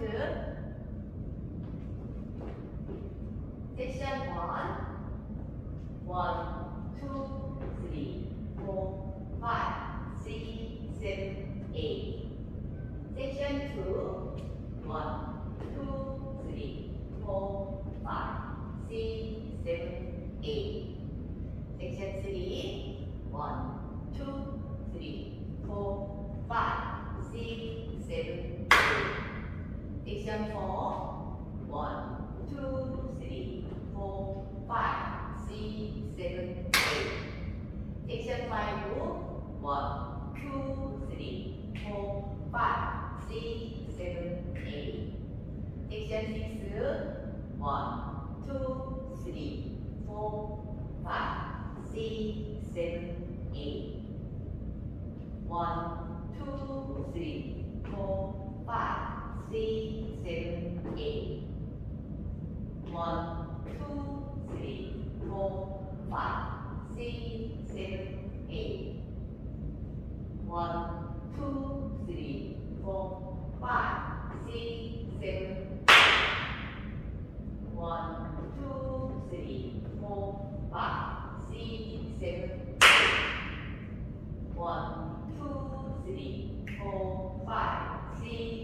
to section 1, 2, 3, 4, 5, 6, 7, 8. Section 2, 1, is done for one, two, three, four, five, six, seven, eight. Section five group one, two, three, four, five, six, seven, eight. Section six group one, two, three, four, five, six, seven, eight. One, two, three, four, five six, seven, eight. One, two, three, four, five, six, seven, eight. One, two, three, four, five, six, seven, eight. One, two, three, four, five, six, seven, eight.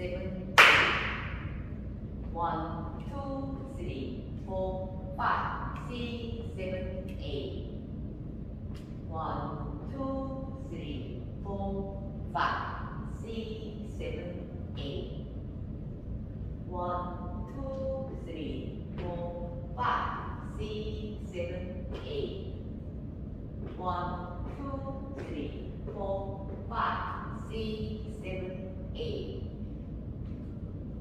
seven. One, two, three, four, five, six, seven, eight. One, two, three, four, five, six, seven, eight. One, two, three, four, five, six, seven, eight. One, two, three, four, five, six, seven, eight.